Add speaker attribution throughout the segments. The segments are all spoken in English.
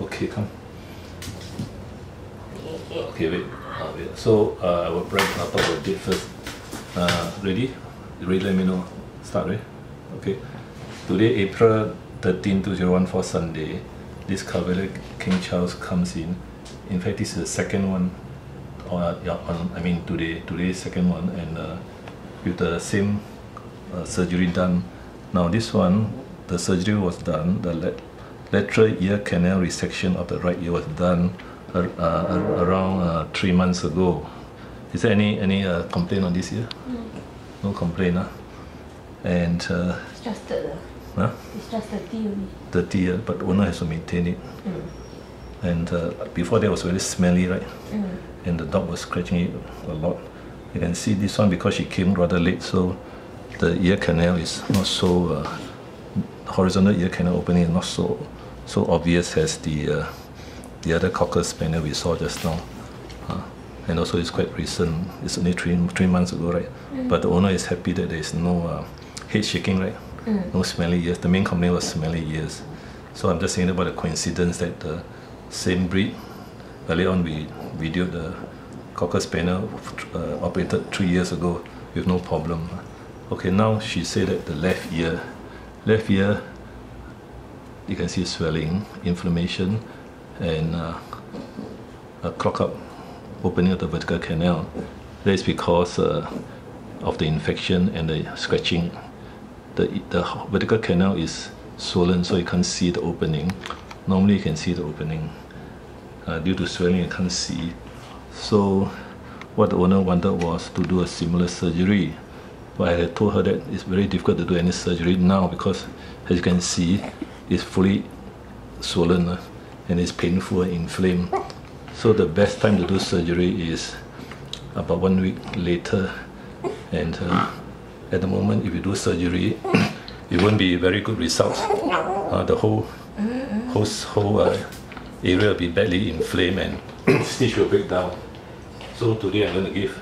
Speaker 1: Okay, come. Okay, wait. Uh, wait. So uh, I will break I'll talk date first. Uh, ready? Ready, let me know. Start, right? Okay. Today, April 13, 2014, Sunday, this Cavalier King Charles comes in. In fact, this is the second one. Or, yeah, on, I mean, today, today's second one, and uh, with the same uh, surgery done. Now, this one, the surgery was done, the lateral ear canal resection of the right ear was done uh, uh, around uh, three months ago. Is there any any uh, complaint on this ear? No No complaint, huh? And uh,
Speaker 2: It's just the,
Speaker 1: huh?
Speaker 2: it's just the deal.
Speaker 1: dirty ear, but owner has to maintain it. And uh, before that was very smelly, right? And the dog was scratching it a lot. You can see this one because she came rather late, so the ear canal is not so uh, horizontal ear canal opening is not so so obvious as the uh, the other cocker spaniel we saw just now. Uh, and also it's quite recent. It's only three three months ago, right? But the owner is happy that there is no uh, head shaking, right? No smelly ears. The main complaint was smelly ears. So I'm just saying about the coincidence that the same breed. Earlier on, we videoed the cocker spaniel uh, operated three years ago with no problem. Okay, now she said that the left ear, left ear, you can see swelling, inflammation, and uh, a clog up opening of the vertical canal. That is because uh, of the infection and the scratching. The, the vertical canal is swollen, so you can't see the opening. Normally, you can see the opening. Uh, due to swelling, you can't see. So, what the owner wanted was to do a similar surgery. But I told her that it's very difficult to do any surgery now because, as you can see, it's fully swollen uh, and it's painful and inflamed. So the best time to do surgery is about one week later. And uh, at the moment, if you do surgery, it won't be very good results. Uh, the whole whole, whole uh, area will be badly inflamed and stitch will break down. So today I'm going to give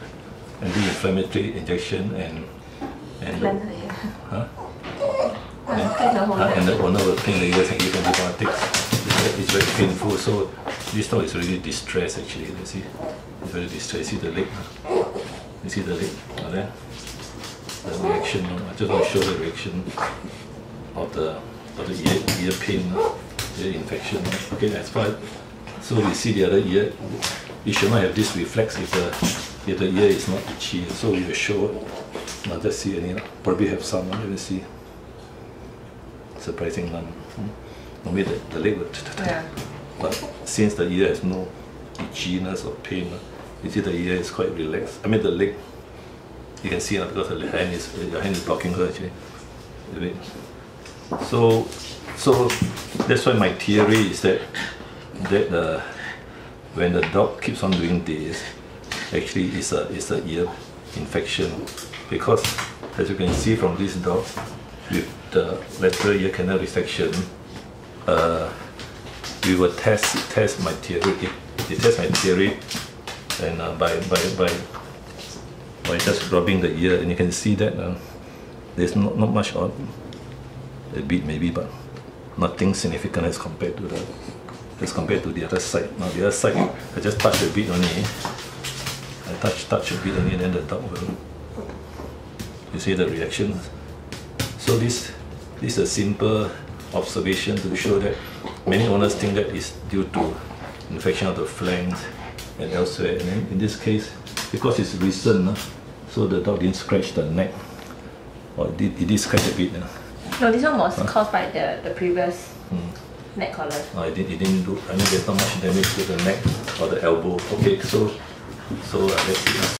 Speaker 1: anti-inflammatory injection and and the, huh? Uh, and the owner will clean the ears and give antibiotics. It's very, it's very painful. So this dog is really distressed actually. You see, it's very distressed. See the leg. You see the leg. And then the reaction. I just want to show the reaction of the of the ear ear pain, ear infection. Okay, as far so you see the other ear. You should not have this reflex if the if the ear is not itchy. So we will show. Now just see any. Probably have some. Let me see surprising none. Hmm. Normally the, the leg would,
Speaker 2: Yeah.
Speaker 1: but since the ear has no itchiness or pain, you see the ear is quite relaxed. I mean the leg, you can see because the hand is your hand is blocking her actually. So, so that's why my theory is that that uh, when the dog keeps on doing this, actually it's a it's a ear infection because as you can see from this dog with the lateral ear canal resection, uh, we will test test my theory. They test my theory, and uh, by by by by just rubbing the ear, and you can see that uh, there's not, not much on a bit maybe, but nothing significant as compared to the as compared to the other side. Now the other side, I just touch a bit only. I touch touch a bit only, then the dog will. You see the reaction. So this this is a simple observation to show that many owners think that is due to infection of the flanks and elsewhere. And then in this case, because it's recent, uh, so the dog didn't scratch the neck. Or it did, it did scratch a bit. Uh.
Speaker 2: No, this one was caused by the, the previous neck collar.
Speaker 1: Uh, it, did, it didn't do, I mean there's not much damage to the neck or the elbow. Okay, so, so uh, let's see.